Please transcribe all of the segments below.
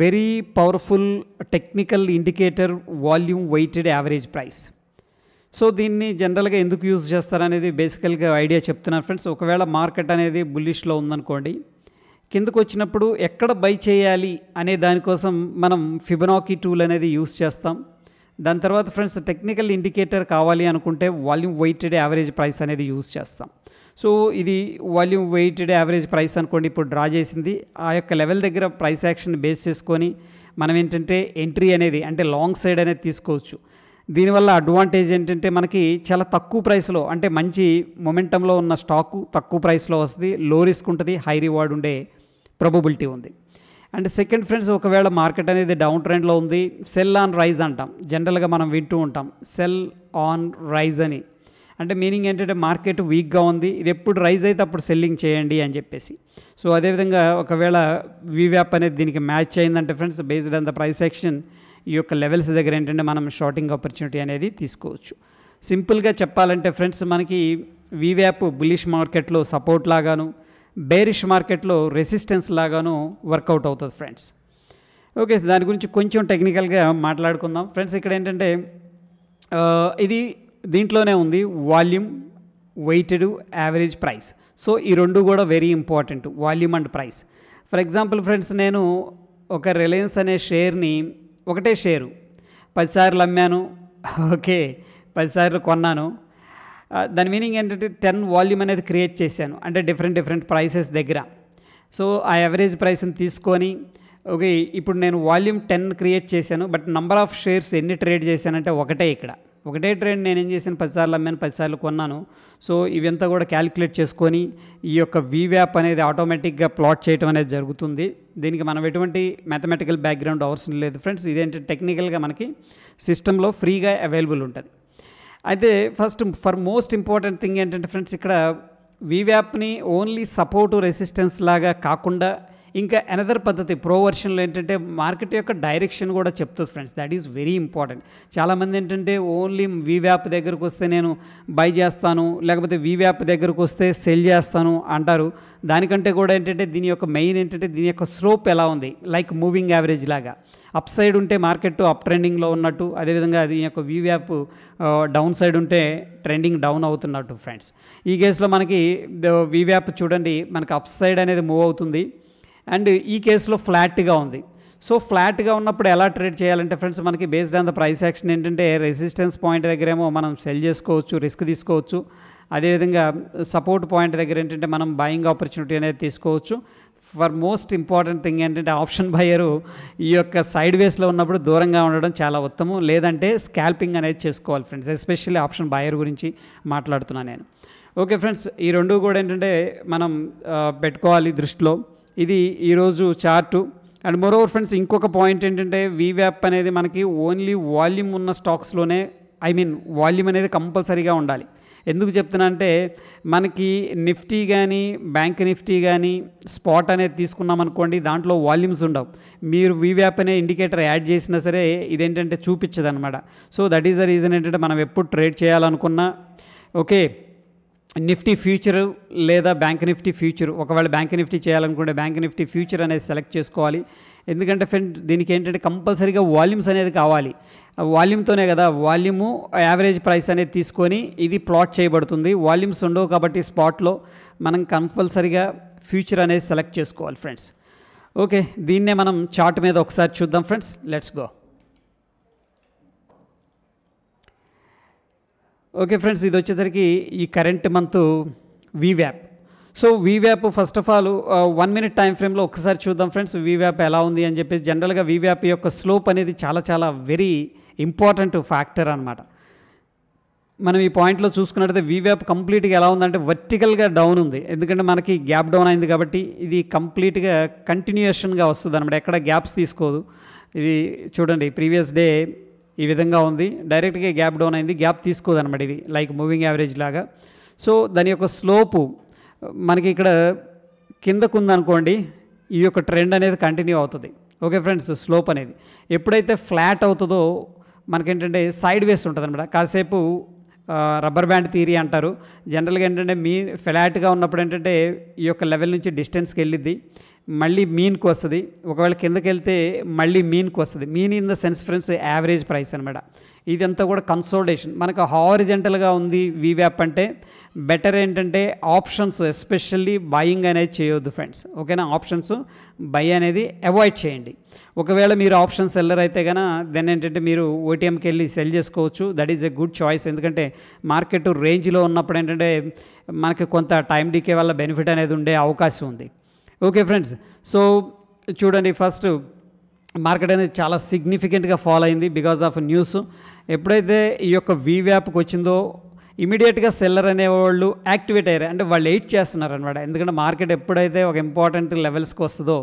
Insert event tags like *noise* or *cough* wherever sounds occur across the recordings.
Very powerful technical indicator volume weighted average price so దీన్ని జనరల్గా ఎందుకు యూజ్ చేస్తారనేది బేసికల్గా ఐడియా చెప్తున్నాను ఫ్రెండ్స్ ఒకవేళ మార్కెట్ అనేది బుల్లిష్లో ఉందనుకోండి కిందకు వచ్చినప్పుడు ఎక్కడ బై చేయాలి అనే దానికోసం మనం ఫిబనాకీ టూల్ అనేది యూస్ చేస్తాం. దాని తర్వాత ఫ్రెండ్స్ టెక్నికల్ ఇండికేటర్ కావాలి అనుకుంటే వాల్యూమ్ వెయిటెడ్ యావరేజ్ ప్రైస్ అనేది యూస్ చేస్తాం. సో ఇది వాల్యూమ్ వెయిటెడ్ యావరేజ్ ప్రైస్ అనుకోండి ఇప్పుడు డ్రా చేసింది. ఆ యొక్క లెవెల్ దగ్గర ప్రైస్ యాక్షన్ బేస్ చేసుకొని మనం ఏంటంటే ఎంట్రీ అనేది అంటే లాంగ్ సైడ్ అనేది తీసుకోవచ్చు. దీనివల్ల అడ్వాంటేజ్ ఏంటంటే మనకి చాలా తక్కువ ప్రైస్లో అంటే మంచి మొమెంటంలో ఉన్న స్టాకు తక్కువ ప్రైస్లో వస్తుంది లో రిస్క్ ఉంటుంది హై రివార్డ్ ఉండే ప్రాబబిలిటీ ఉంది. అండ్ సెకండ్ ఫ్రెండ్స్ ఒకవేళ మార్కెట్ అనేది డౌన్ ట్రెండ్లో ఉంది సెల్ ఆన్ రైజ్ అంటాం. జనరల్గా మనం వింటూ ఉంటాం సెల్ ఆన్ రైజ్ అని. అంటే మీనింగ్ ఏంటంటే మార్కెట్ వీక్గా ఉంది ఇది ఎప్పుడు రైజ్ అయితే అప్పుడు సెల్లింగ్ చేయండి అని చెప్పేసి. సో అదేవిధంగా ఒకవేళ వివ్యాప్ అనేది దీనికి మ్యాచ్ అయిందంటే friends based on the price action ఈ యొక్క లెవెల్స్ దగ్గర ఏంటంటే మనం షార్టింగ్ ఆపర్చునిటీ అనేది తీసుకోవచ్చు. సింపుల్గా చెప్పాలంటే ఫ్రెండ్స్ మనకి వివ్యాప్ బులిష్ మార్కెట్లో సపోర్ట్ లాగాను బేరిష్ మార్కెట్లో రెసిస్టెన్స్ లాగాను వర్కౌట్ అవుతుంది ఫ్రెండ్స్ ఓకే దాని గురించి కొంచెం టెక్నికల్గా మాట్లాడుకుందాం. ఫ్రెండ్స్ ఇక్కడ ఏంటంటే ఇది దీంట్లోనే ఉంది volume weighted average price so ఈ రెండు కూడా very important volume and price for example friends నేను ఒక రిలయన్స్ అనే షేర్ని ఒకటే షేరు పదిసార్లు అమ్మాను *laughs* ఓకే పదిసార్లు కొన్నాను. Uh, దాని మీనింగ్ ఏంటంటే టెన్ వాల్యూమ్ అనేది క్రియేట్ చేశాను అంటే డిఫరెంట్ డిఫరెంట్ ప్రైసెస్ దగ్గర. సో ఆ యావరేజ్ ప్రైస్ని తీసుకొని ఓకే ఇప్పుడు నేను వాల్యూమ్ టెన్ క్రియేట్ చేశాను బట్ నంబర్ ఆఫ్ షేర్స్ ఎన్ని ట్రేడ్ చేశానంటే ఒకటే ఇక్కడ. ఒకటే ట్రేడ్ నేను ఏం చేశాను? పదిసార్లు అమ్మాను పదిసార్లు కొన్నాను. సో ఇవంతా కూడా క్యాలిక్యులేట్ చేసుకొని ఈ యొక్క వీవ్యాప్ అనేది ఆటోమేటిక్గా ప్లాట్ చేయడం అనేది జరుగుతుంది. దీనికి మనం ఎటువంటి మ్యాథమెటికల్ బ్యాక్గ్రౌండ్ అవసరం లేదు ఫ్రెండ్స్. ఇదేంటి? టెక్నికల్గా మనకి సిస్టంలో ఫ్రీగా అవైలబుల్ ఉంటుంది. అయితే first for most important thing ఏంటంటే ఫ్రెండ్స్ ఇక్కడ వీవ్యాప్ని ఓన్లీ సపోర్టు రెసిస్టెన్స్ లాగా కాకుండా ఇంకా అనదర్ పద్ధతి ప్రో వర్షన్లో ఏంటంటే మార్కెట్ యొక్క డైరెక్షన్ కూడా చెప్తుంది friends that is very important చాలామంది ఏంటంటే ఓన్లీ వీవ్యాప్ దగ్గరకు వస్తే నేను బై చేస్తాను లేకపోతే వీవ్యాప్ దగ్గరకు వస్తే సెల్ చేస్తాను అంటారు. దానికంటే కూడా ఏంటంటే దీని యొక్క మెయిన్ ఏంటంటే దీని యొక్క స్లోప్ ఎలా ఉంది? లైక్ మూవింగ్ యావరేజ్ లాగా. అప్ సైడ్ ఉంటే మార్కెట్ అప్ ట్రెండింగ్లో ఉన్నట్టు అదేవిధంగా దీని యొక్క వీవ్యాప్ డౌన్ సైడ్ ఉంటే ట్రెండింగ్ డౌన్ అవుతున్నట్టు ఫ్రెండ్స్ ఈ కేసులో మనకి వీవ్యాప్ చూడండి మనకి అప్ సైడ్ అనేది మూవ్ అవుతుంది. అండ్ ఈ కేసులో ఫ్లాట్గా ఉంది. సో ఫ్లాట్గా ఉన్నప్పుడు ఎలా ట్రేడ్ చేయాలంటే ఫ్రెండ్స్ మనకి based on the price action ఏంటంటే రెసిస్టెన్స్ పాయింట్ దగ్గరేమో మనం సెల్ చేసుకోవచ్చు రిస్క్ తీసుకోవచ్చు. అదేవిధంగా సపోర్ట్ పాయింట్ దగ్గర ఏంటంటే మనం బయింగ్ ఆపర్చునిటీ అనేది తీసుకోవచ్చు. ఫర్ మోస్ట్ ఇంపార్టెంట్ థింగ్ ఏంటంటే ఆప్షన్ బయ్యరు ఈ యొక్క సైడ్ వేస్లో ఉన్నప్పుడు దూరంగా ఉండడం చాలా ఉత్తమం. లేదంటే స్కాల్పింగ్ అనేది చేసుకోవాలి ఫ్రెండ్స్ ఎస్పెషల్లీ ఆప్షన్ బయర్ గురించి మాట్లాడుతున్నాను నేను. ఓకే ఫ్రెండ్స్ ఈ రెండు కూడా ఏంటంటే మనం పెట్టుకోవాలి దృష్టిలో. ఇది ఈరోజు చార్టు. అండ్ మోరోవర్ ఫ్రెండ్స్ ఇంకొక పాయింట్ ఏంటంటే వీవ్యాప్ అనేది మనకి ఓన్లీ వాల్యూమ్ ఉన్న స్టాక్స్లోనే ఐ మీన్ వాల్యూమ్ అనేది కంపల్సరీగా ఉండాలి. ఎందుకు చెప్తున్నా అంటే మనకి నిఫ్టీ కానీ బ్యాంక్ నిఫ్టీ కానీ స్పాట్ అనేది తీసుకున్నాం అనుకోండి దాంట్లో వాల్యూమ్స్ ఉండవు. మీరు వీవ్యాప్ అనే ఇండికేటర్ యాడ్ చేసినా సరే ఇదేంటంటే చూపించదనమాట. So that is the reason ఏంటంటే మనం ఎప్పుడు ట్రేడ్ చేయాలనుకున్నా ఓకే నిఫ్టీ ఫ్యూచర్ లేదా బ్యాంక్ నిఫ్టీ ఫ్యూచర్ ఒకవేళ బ్యాంక్ నిఫ్టీ చేయాలనుకుంటే బ్యాంక్ నిఫ్టీ ఫ్యూచర్ అనేది సెలెక్ట్ చేసుకోవాలి. ఎందుకంటే ఫ్రెండ్ దీనికి ఏంటంటే కంపల్సరీగా వాల్యూమ్స్ అనేది కావాలి. వాల్యూమ్తోనే కదా వాల్యూము యావరేజ్ ప్రైస్ అనేది తీసుకొని ఇది ప్లాట్ చేయబడుతుంది. వాల్యూమ్స్ ఉండవు కాబట్టి స్పాట్లో మనం కంపల్సరీగా ఫ్యూచర్ అనేది సెలెక్ట్ చేసుకోవాలి ఫ్రెండ్స్. ఓకే దీన్నే మనం చార్ట్ మీద ఒకసారి చూద్దాం friends. Let's go. Okay friends ఇది వచ్చేసరికి ఈ కరెంట్ మంత్ వీవ్యాప్ so వీవ్యాప్ first of all one minute time ఫ్రేమ్లో ఒకసారి చూద్దాం ఫ్రెండ్స్ వీవ్యాప్ ఎలా ఉంది అని చెప్పేసి. జనరల్గా వీవ్యాప్ యొక్క స్లోప్ అనేది చాలా చాలా వెరీ ఇంపార్టెంట్ ఫ్యాక్టర్ అనమాట మనం ఈ పాయింట్లో చూసుకున్నట్టయితే వీవ్యాప్ కంప్లీట్గా ఎలా ఉందంటే వర్టికల్గా డౌన్ ఉంది. ఎందుకంటే మనకి గ్యాప్ డౌన్ అయింది కాబట్టి ఇది కంప్లీట్గా కంటిన్యూషన్గా వస్తుంది అనమాట ఎక్కడ గ్యాప్స్ తీసుకోదు. ఇది చూడండి ప్రీవియస్ డే ఈ విధంగా ఉంది. డైరెక్ట్గా గ్యాప్ డౌన్ అయింది. గ్యాప్ తీసుకోదు అనమాట ఇది. లైక్ మూవింగ్ యావరేజ్ లాగా. సో దాని యొక్క స్లోపు మనకి ఇక్కడ కిందకు ఉందనుకోండి ఈ యొక్క ట్రెండ్ అనేది కంటిన్యూ అవుతుంది. Okay friends? స్లోప్ అనేది. ఎప్పుడైతే ఫ్లాట్ అవుతుందో మనకేంటంటే సైడ్ వేస్ ఉంటుంది అనమాట కాసేపు రబ్బర్ బ్యాండ్ థీరీ అంటారు. జనరల్గా ఏంటంటే మీ ఫ్లాట్గా ఉన్నప్పుడు ఏంటంటే ఈ యొక్క లెవెల్ నుంచి డిస్టెన్స్కి వెళ్ళిద్ది. మళ్ళీ మీన్కి వస్తుంది. ఒకవేళ కిందకి వెళ్తే మళ్ళీ మీన్కి వస్తుంది. Mean in the sense friends average price అనమాట ఇదంతా కూడా కన్సోల్టేషన్. మనకు హారిజెంటల్గా ఉంది వీవ్యాప్ అంటే బెటర్ ఏంటంటే ఆప్షన్స్ ఎస్పెషల్లీ బయింగ్ అనేది చేయొద్దు ఫ్రెండ్స్. ఓకేనా? ఆప్షన్స్ బై అనేది అవాయిడ్ చేయండి. ఒకవేళ మీరు ఆప్షన్ సెల్లర్ అయితే కనుక దెన్ ఏంటంటే మీరు ఓటీఎంకి వెళ్ళి సెల్ చేసుకోవచ్చు. That is a good choice. ఎందుకంటే మార్కెట్ రేంజ్లో ఉన్నప్పుడు ఏంటంటే మనకి కొంత టైం డీకే వల్ల బెనిఫిట్ అనేది ఉండే అవకాశం ఉంది. ఓకే ఫ్రెండ్స్ సో చూడండి ఫస్ట్ మార్కెట్ అనేది చాలా సిగ్నిఫికెంట్గా ఫాలో అయింది బికాజ్ ఆఫ్ న్యూస్ ఎప్పుడైతే ఈ యొక్క వీవ్యాప్కి వచ్చిందో ఇమీడియట్గా సెల్లర్ అనేవాళ్ళు యాక్టివేట్ అయ్యారు. అంటే వాళ్ళు ఎయిట్ చేస్తున్నారు అనమాట ఎందుకంటే మార్కెట్ ఎప్పుడైతే ఒక ఇంపార్టెంట్ లెవెల్స్కి వస్తుందో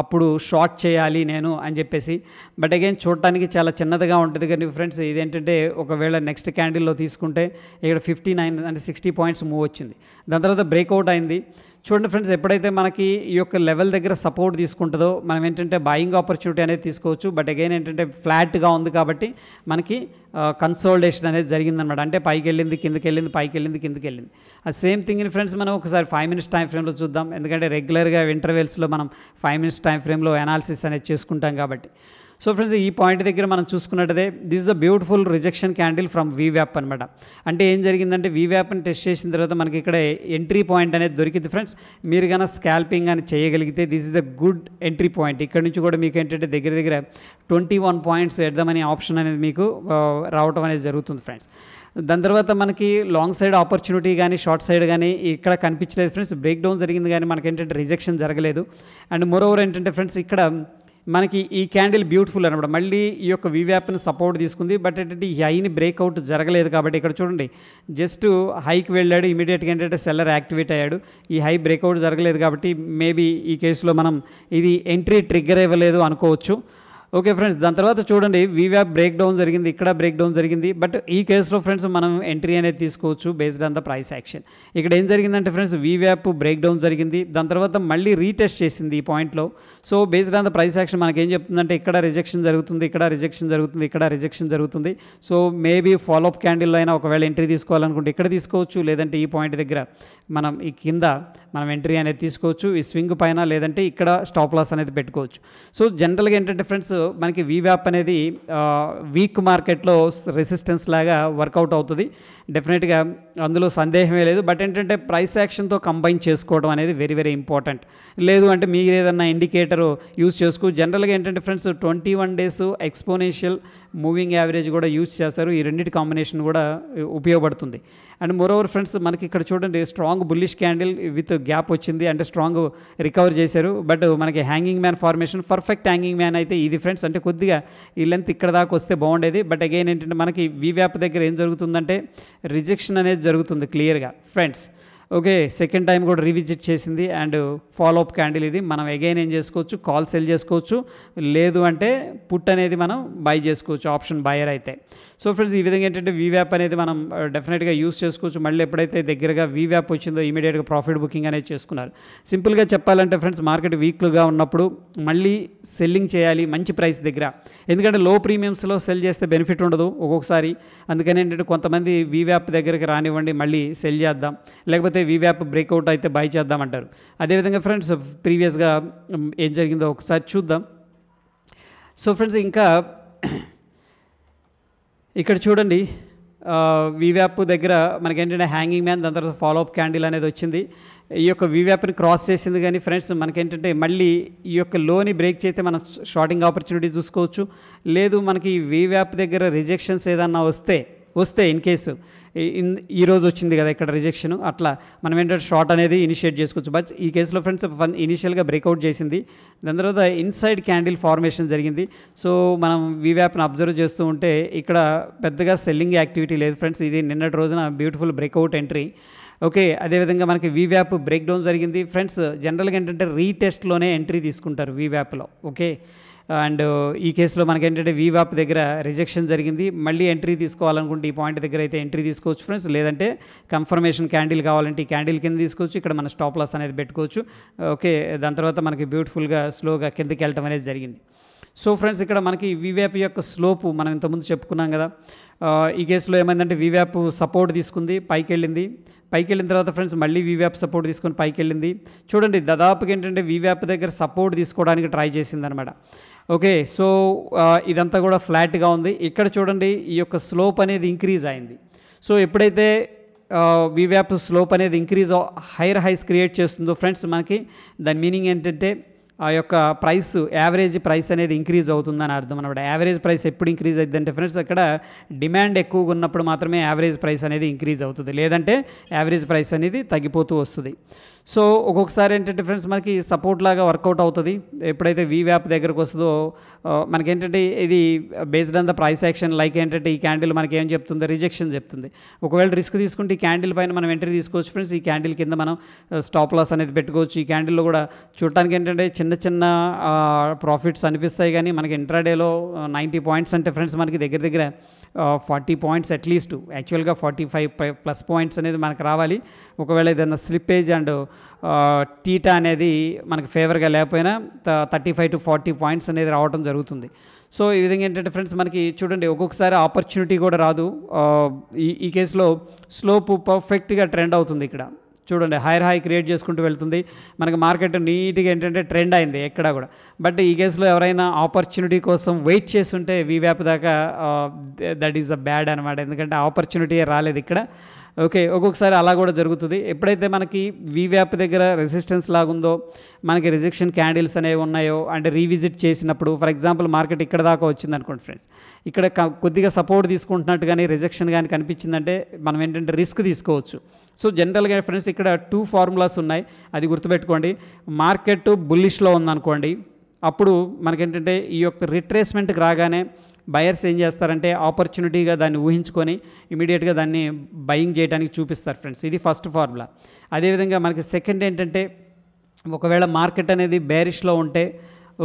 అప్పుడు షార్ట్ చేయాలి నేను అని చెప్పేసి. బట్ అగైన్ చూడటానికి చాలా చిన్నదిగా ఉంటుంది కానీ ఫ్రెండ్స్ ఇదేంటంటే ఒకవేళ నెక్స్ట్ క్యాండిల్లో తీసుకుంటే ఇక్కడ ఫిఫ్టీ నైన్ అంటే సిక్స్టీ పాయింట్స్ మూవ్ వచ్చింది. దాని తర్వాత బ్రేక్అవుట్ అయింది. చూడండి ఫ్రెండ్స్ ఎప్పుడైతే మనకి ఈ యొక్క లెవెల్ దగ్గర సపోర్ట్ తీసుకుంటుందో మనం ఏంటంటే బయింగ్ ఆపర్చునిటీ అనేది తీసుకోవచ్చు. బట్ అగైన్ ఏంటంటే ఫ్లాట్గా ఉంది కాబట్టి మనకి కన్సోల్డేషన్ అనేది జరిగిందనమాట. అంటే పైకి వెళ్ళింది కిందకి వెళ్ళింది పైకి వెళ్ళింది కిందకి వెళ్ళింది ఆ సేమ్ థింగ్ ఫ్రెండ్స్ మనం ఒకసారి ఫైవ్ మినిట్స్ టైం ఫ్రేమ్లో చూద్దాం. ఎందుకంటే రెగ్యులర్గా ఇంటర్వెల్స్లో మనం ఫైవ్ మినిట్స్ టైం ఫ్రేమ్లో అనాలిసిస్ అనేది చేసుకుంటాం కాబట్టి. సో ఫ్రెండ్స్ ఈ పాయింట్ దగ్గర మనం చూసుకున్నట్టే this is the beautiful rejection candle from వీవ్యాప్ అనమాట అంటే ఏం జరిగిందంటే వీవ్యాప్ని టెస్ట్ చేసిన తర్వాత మనకి ఇక్కడ ఎంట్రీ పాయింట్ అనేది దొరికింది ఫ్రెండ్స్ మీరు కన్నా స్కాల్పింగ్ అని చేయగలిగితే this is the good entry point ఇక్కడ నుంచి కూడా మీకు ఏంటంటే దగ్గర దగ్గర ట్వంటీ వన్ పాయింట్స్ ఎడదామనే ఆప్షన్ అనేది మీకు రావటం అనేది జరుగుతుంది ఫ్రెండ్స్ దాని తర్వాత మనకి లాంగ్ సైడ్ ఆపర్చునిటీ కానీ షార్ట్ సైడ్ కానీ ఇక్కడ కనిపించలేదు ఫ్రెండ్స్ బ్రేక్ డౌన్ జరిగింది కానీ మనకి ఏంటంటే రిజెక్షన్ జరగలేదు. అండ్ మోర్ ఓవర్ ఏంటంటే ఫ్రెండ్స్ ఇక్కడ మనకి ఈ క్యాండిల్ బ్యూటిఫుల్ అనమాట మళ్ళీ ఈ యొక్క వివ్యాప్ని సపోర్ట్ తీసుకుంది. బట్ ఏంటంటే ఈ హైని బ్రేక్అవుట్ జరగలేదు కాబట్టి ఇక్కడ చూడండి జస్ట్ హైకి వెళ్ళాడు ఇమీడియట్గా ఏంటంటే సెల్లర్ యాక్టివేట్ అయ్యాడు. ఈ హై బ్రేక్అవుట్ జరగలేదు కాబట్టి మేబీ ఈ కేసులో మనం ఇది ఎంట్రీ ట్రిగ్గర్ ఇవ్వలేదు అనుకోవచ్చు. ఓకే ఫ్రెండ్స్ దాని తర్వాత చూడండి వీవ్యాప్ బ్రేక్ డౌన్ జరిగింది ఇక్కడ బ్రేక్ డౌన్ జరిగింది. బట్ ఈ కేసులో ఫ్రెండ్స్ మనం ఎంట్రీ అనేది తీసుకోవచ్చు based on the price action ఇక్కడ ఏం జరిగిందంటే ఫ్రెండ్స్ వీవ్యాప్ బ్రేక్ డౌన్ జరిగింది. దాని తర్వాత మళ్ళీ రీటెస్ట్ చేసింది ఈ పాయింట్లో so based on the price action మనకి ఏం చెప్తుందంటే ఇక్కడ రిజెక్షన్ జరుగుతుంది ఇక్కడ రిజెక్షన్ జరుగుతుంది ఇక్కడ రిజెక్షన్ జరుగుతుంది. సో మేబీ ఫాలోఅప్ క్యాండిల్లో అయినా ఒకవేళ ఎంట్రీ తీసుకోవాలనుకుంటే ఇక్కడ తీసుకోవచ్చు. లేదంటే ఈ పాయింట్ దగ్గర మనం ఈ కింద మనం ఎంట్రీ అనేది తీసుకోవచ్చు. ఈ స్వింగ్ పైన లేదంటే ఇక్కడ స్టాప్ లాస్ అనేది పెట్టుకోవచ్చు. సో జనరల్గా ఏంటంటే ఫ్రెండ్స్ మనకి వీవ్యాప్ అనేది వీక్ మార్కెట్లో రెసిస్టెన్స్ లాగా వర్కౌట్ అవుతుంది. డెఫినెట్గా అందులో సందేహమే లేదు. బట్ ఏంటంటే ప్రైస్ యాక్షన్తో కంబైన్ చేసుకోవడం అనేది వెరీ వెరీ ఇంపార్టెంట్ లేదు అంటే మీరు ఏదన్నా ఇండికేటర్ యూజ్ చేసుకో జనరల్గా ఏంటంటే friends twenty one days exponential moving average కూడా యూజ్ చేస్తారు. ఈ రెండింటి కాంబినేషన్ కూడా ఉపయోగపడుతుంది. అండ్ మోరోవర్ ఫ్రెండ్స్ మనకి ఇక్కడ చూడండి strong bullish candle with gap వచ్చింది. అంటే స్ట్రాంగ్ రికవర్ చేశారు. బట్ మనకి hanging man formation perfect hanging man అయితే ఇది ఫ్రెండ్స్ అంటే కొద్దిగా ఈ లెంత్ ఇక్కడ దాకా వస్తే బాగుండేది. బట్ అగైన్ ఏంటంటే మనకి వీవ్యాప్ దగ్గర ఏం జరుగుతుందంటే రిజెక్షన్ అనేది జరుగుతుంది క్లియర్గా ఫ్రెండ్స్ ఓకే సెకండ్ టైం కూడా రివిజిట్ చేసింది అండ్ ఫాలో అప్ క్యాండిల్ ఇది. మనం అగైన్ ఏం చేసుకోవచ్చు? కాల్ సెల్ చేసుకోవచ్చు. లేదు అంటే పుట్ అనేది మనం బై చేసుకోవచ్చు ఆప్షన్ బయర్ అయితే. సో ఫ్రెండ్స్ ఈ విధంగా ఏంటంటే వీవ్యాప్ అనేది మనం uh, డెఫినెట్గా యూస్ చేసుకోవచ్చు. మళ్ళీ ఎప్పుడైతే దగ్గరగా వీవ్యాప్ వచ్చిందో ఇమీడియట్గా ప్రాఫిట్ బుకింగ్ అనేది చేసుకున్నారు. సింపుల్గా చెప్పాలంటే ఫ్రెండ్స్ మార్కెట్ వీక్లుగా ఉన్నప్పుడు మళ్ళీ సెల్లింగ్ చేయాలి మంచి ప్రైస్ దగ్గర. ఎందుకంటే లో ప్రీమియమ్స్లో సెల్ చేస్తే బెనిఫిట్ ఉండదు ఒక్కొక్కసారి. అందుకని ఏంటంటే కొంతమంది వీవ్యాప్ దగ్గరికి రానివ్వండి మళ్ళీ సెల్ చేద్దాం. లేకపోతే వీవ్యాప్ బ్రేక్అవుట్ అయితే బై చేద్దామంటారు. అదేవిధంగా ఫ్రెండ్స్ ప్రీవియస్గా ఏం జరిగిందో ఒకసారి చూద్దాం. సో ఫ్రెండ్స్ ఇంకా ఇక్కడ చూడండి వీవ్యాప్ దగ్గర మనకి ఏంటంటే హ్యాంగింగ్ మ్యాన్ దాని తర్వాత ఫాలో అప్ క్యాండిల్ అనేది వచ్చింది. ఈ యొక్క వీవ్యాప్ని క్రాస్ చేసింది కానీ ఫ్రెండ్స్ మనకేంటంటే మళ్ళీ ఈ యొక్క లోని బ్రేక్ చేస్తే మనం షార్టింగ్ ఆపర్చునిటీ చూసుకోవచ్చు. లేదు మనకి వీవ్యాప్ దగ్గర రిజెక్షన్స్ ఏదన్నా వస్తే వస్తే ఇన్ కేసు ఇన్ ఈ రోజు వచ్చింది కదా ఇక్కడ రిజెక్షన్ అట్లా మనం ఏంటంటే షార్ట్ అనేది ఇనిషియేట్ చేసుకోవచ్చు. బట్ ఈ కేసులో ఫ్రెండ్స్ ఫన్ ఇనిషియల్గా బ్రేక్అవుట్ చేసింది. దాని తర్వాత ఇన్సైడ్ క్యాండిల్ ఫార్మేషన్ జరిగింది. సో మనం వీవ్యాప్ని అబ్జర్వ్ చేస్తూ ఉంటే ఇక్కడ పెద్దగా సెల్లింగ్ యాక్టివిటీ లేదు ఫ్రెండ్స్ ఇది నిన్నటి రోజున బ్యూటిఫుల్ బ్రేక్అవుట్ ఎంట్రీ ఓకే అదేవిధంగా మనకి వీవ్యాప్ బ్రేక్ డౌన్ జరిగింది ఫ్రెండ్స్ జనరల్గా ఏంటంటే రీటెస్ట్లోనే ఎంట్రీ తీసుకుంటారు వీవ్యాప్లో ఓకే అండ్ ఈ కేసులో మనకి ఏంటంటే వీవాప్ దగ్గర రిజెక్షన్ జరిగింది. మళ్ళీ ఎంట్రీ తీసుకోవాలనుకుంటే ఈ పాయింట్ దగ్గర అయితే ఎంట్రీ తీసుకోవచ్చు ఫ్రెండ్స్ లేదంటే కన్ఫర్మేషన్ క్యాండిల్ కావాలంటే ఈ క్యాండిల్ కింద తీసుకోవచ్చు. ఇక్కడ మన స్టాప్ లాస్ అనేది పెట్టుకోవచ్చు. ఓకే దాని తర్వాత మనకి బ్యూటిఫుల్గా స్లోగా కిందకి వెళ్ళటం అనేది జరిగింది. సో ఫ్రెండ్స్ ఇక్కడ మనకి వివ్యాప్ యొక్క స్లోపు మనం ఇంతకుముందు చెప్పుకున్నాం కదా. ఈ కేసులో ఏమైందంటే వివ్యాప్ సపోర్ట్ తీసుకుంది పైకి వెళ్ళింది. పైకి వెళ్ళిన తర్వాత ఫ్రెండ్స్ మళ్ళీ వివ్యాప్ సపోర్ట్ తీసుకొని పైకి వెళ్ళింది. చూడండి దాదాపుగా ఏంటంటే వివ్యాప్ దగ్గర సపోర్ట్ తీసుకోవడానికి ట్రై చేసిందనమాట ఓకే సో uh, ఇదంతా కూడా ఫ్లాట్గా ఉంది. ఇక్కడ చూడండి ఈ యొక్క స్లోప్ అనేది ఇంక్రీజ్ అయింది. సో ఎప్పుడైతే uh, వివ్యాప్ స్లోప్ అనేది ఇంక్రీజ్ హైర్ హైస్ క్రియేట్ చేస్తుందో ఫ్రెండ్స్ మనకి దాని మీనింగ్ ఏంటంటే ఆ యొక్క ప్రైస్ యావరేజ్ ప్రైస్ అనేది ఇంక్రీజ్ అవుతుందని అర్థం అనమాట యావరేజ్ ప్రైస్ ఎప్పుడు ఇంక్రీజ్ అవుతుందంటే ఫ్రెండ్స్ అక్కడ డిమాండ్ ఎక్కువగా ఉన్నప్పుడు మాత్రమే యావరేజ్ ప్రైస్ అనేది ఇంక్రీజ్ అవుతుంది. లేదంటే యావరేజ్ ప్రైస్ అనేది తగ్గిపోతూ వస్తుంది. సో ఒక్కొక్కసారి ఏంటంటే ఫ్రెండ్స్ మనకి సపోర్ట్ లాగా వర్కౌట్ అవుతుంది. ఎప్పుడైతే వీ వ్యాప్ దగ్గరకు వస్తుందో మనకేంటంటే ఇది based on the price action like ఏంటంటే ఈ క్యాండిల్ మనకి ఏం చెప్తుంది? రిజెక్షన్ చెప్తుంది. ఒకవేళ రిస్క్ తీసుకుంటే ఈ క్యాండిల్ పైన మనం ఎంట్రీ తీసుకోవచ్చు ఫ్రెండ్స్ ఈ క్యాండిల్ కింద మనం స్టాప్ లాస్ అనేది పెట్టుకోవచ్చు. ఈ క్యాండిల్లో కూడా చూడటానికి ఏంటంటే చిన్న చిన్న ప్రాఫిట్స్ అనిపిస్తాయి కానీ మనకి ఇంట్రాడేలో నైంటీ పాయింట్స్ అంటే ఫ్రెండ్స్ మనకి దగ్గర దగ్గర ఫార్టీ పాయింట్స్ అట్లీస్ట్ యాక్చువల్గా ఫార్టీ ఫైవ్ ప్లస్ పాయింట్స్ అనేది మనకు రావాలి. ఒకవేళ ఏదైనా స్లిప్పేజ్ అండ్ టీటా అనేది మనకి ఫేవర్గా లేకపోయినా thirty five to forty points అనేది రావడం జరుగుతుంది. సో ఈ విధంగా ఏంటంటే ఫ్రెండ్స్ మనకి చూడండి ఒక్కొక్కసారి ఆపర్చునిటీ కూడా రాదు. ఈ ఈ కేసులో స్లోప్ పర్ఫెక్ట్గా ట్రెండ్ అవుతుంది ఇక్కడ. చూడండి హైర్ హై క్రియేట్ చేసుకుంటూ వెళ్తుంది. మనకి మార్కెట్ నీట్గా ఏంటంటే ట్రెండ్ అయింది ఎక్కడ కూడా. బట్ ఈ కేసులో ఎవరైనా ఆపర్చునిటీ కోసం వెయిట్ చేస్తుంటే వీవ్యాప్ దాకా దట్ ఈస్ అ బ్యాడ్ అనమాట ఎందుకంటే ఆపర్చునిటీ రాలేదు ఇక్కడ. ఓకే ఒక్కొక్కసారి అలా కూడా జరుగుతుంది. ఎప్పుడైతే మనకి వీవ్యాప్ దగ్గర రెసిస్టెన్స్ లాగుందో మనకి రిజెక్షన్ క్యాండిల్స్ అనేవి ఉన్నాయో అంటే రీవిజిట్ చేసినప్పుడు ఫర్ ఎగ్జాంపుల్ మార్కెట్ ఇక్కడ దాకా వచ్చింది అనుకోండి ఫ్రెండ్స్ ఇక్కడ కొద్దిగా సపోర్ట్ తీసుకుంటున్నట్టు కానీ రిజెక్షన్ కానీ కనిపించిందంటే మనం ఏంటంటే రిస్క్ తీసుకోవచ్చు. సో జనరల్గా ఫ్రెండ్స్ ఇక్కడ టూ ఫార్ములాస్ ఉన్నాయి. అది గుర్తుపెట్టుకోండి. మార్కెట్ బుల్లిష్లో ఉందనుకోండి అప్పుడు మనకేంటంటే ఈ యొక్క రిట్రేస్మెంట్కి రాగానే బయర్స్ ఏం చేస్తారంటే ఆపర్చునిటీగా దాన్ని ఊహించుకొని ఇమీడియట్గా దాన్ని బయింగ్ చేయడానికి చూపిస్తారు ఫ్రెండ్స్. ఇది ఫస్ట్ ఫార్ములా. అదేవిధంగా మనకి సెకండ్ ఏంటంటే ఒకవేళ మార్కెట్ అనేది బేరిష్లో ఉంటే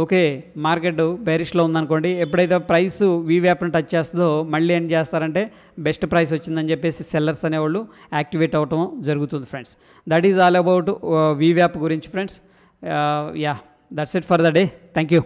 ఓకే మార్కెట్ బేరిష్లో ఉందనుకోండి ఎప్పుడైతే ప్రైస్ వీవ్యాప్ని టచ్ చేస్తుందో మళ్ళీ ఏం చేస్తారంటే బెస్ట్ ప్రైస్ వచ్చిందని చెప్పేసి సెల్లర్స్ అనేవాళ్ళు యాక్టివేట్ అవటం జరుగుతుంది friends. That is all about వీవ్యాప్ గురించి friends. Yeah that's it for the day thank you